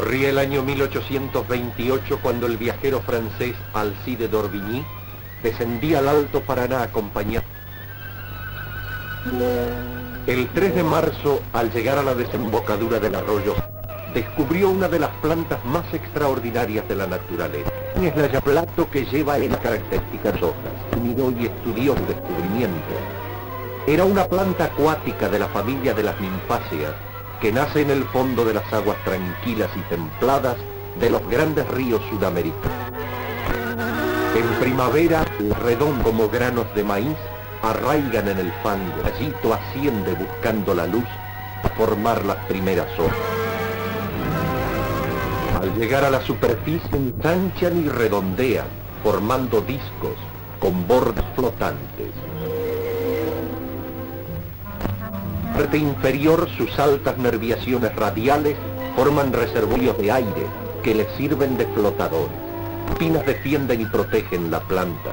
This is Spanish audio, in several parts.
Corría el año 1828 cuando el viajero francés Alcide d'Orbigny descendía al Alto Paraná acompañado. El 3 de marzo, al llegar a la desembocadura del arroyo, descubrió una de las plantas más extraordinarias de la naturaleza. Es la plato que lleva en características hojas. Miró y estudió su descubrimiento. Era una planta acuática de la familia de las ninfáceas que nace en el fondo de las aguas tranquilas y templadas de los grandes ríos sudamericanos. En primavera, redondo como granos de maíz arraigan en el fango. Allito asciende buscando la luz a formar las primeras hojas. Al llegar a la superficie ensanchan y redondean, formando discos con bordes flotantes parte inferior sus altas nerviaciones radiales forman reservorios de aire que les sirven de flotadores. Espinas defienden y protegen la planta.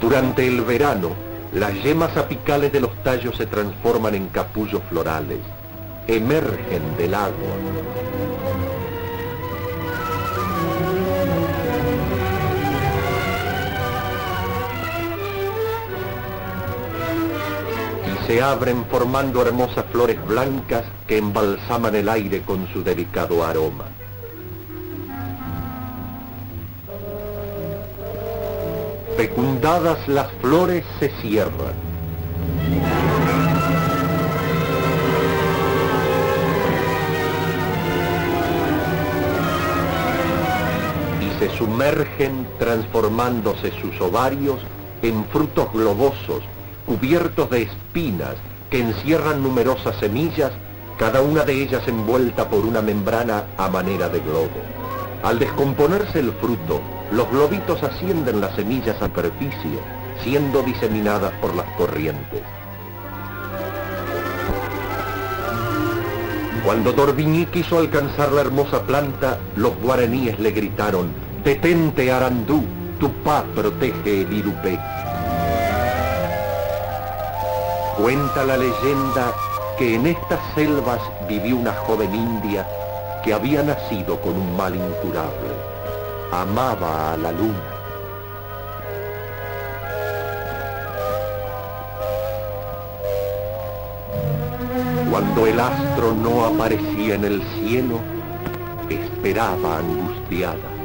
Durante el verano, las yemas apicales de los tallos se transforman en capullos florales, emergen del agua. Se abren formando hermosas flores blancas que embalsaman el aire con su delicado aroma. Fecundadas las flores se cierran. Y se sumergen transformándose sus ovarios en frutos globosos cubiertos de espinas que encierran numerosas semillas, cada una de ellas envuelta por una membrana a manera de globo. Al descomponerse el fruto, los globitos ascienden las semillas a superficie, siendo diseminadas por las corrientes. Cuando Dorbiñí quiso alcanzar la hermosa planta, los guaraníes le gritaron, Detente Arandú, tu paz protege el Irupé. Cuenta la leyenda que en estas selvas vivió una joven india que había nacido con un mal incurable. Amaba a la luna. Cuando el astro no aparecía en el cielo, esperaba angustiada.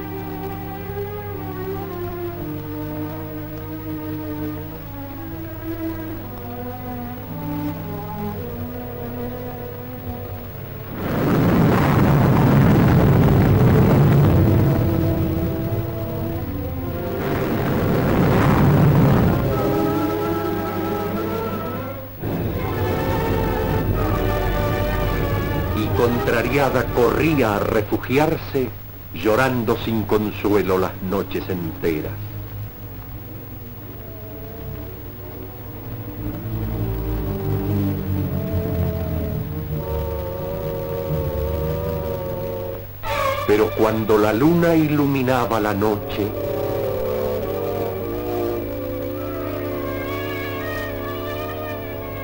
Contrariada corría a refugiarse, llorando sin consuelo las noches enteras. Pero cuando la luna iluminaba la noche,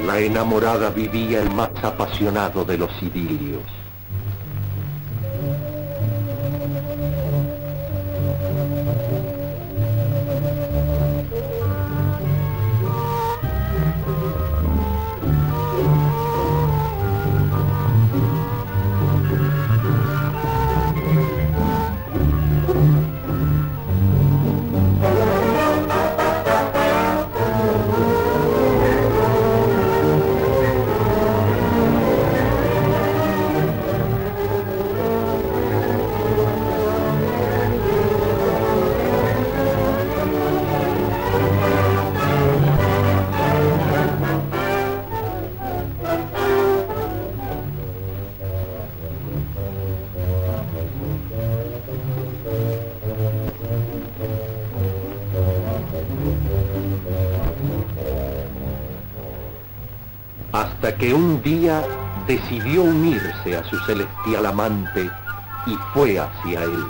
La enamorada vivía el más apasionado de los idilios. Hasta que un día decidió unirse a su celestial amante y fue hacia él.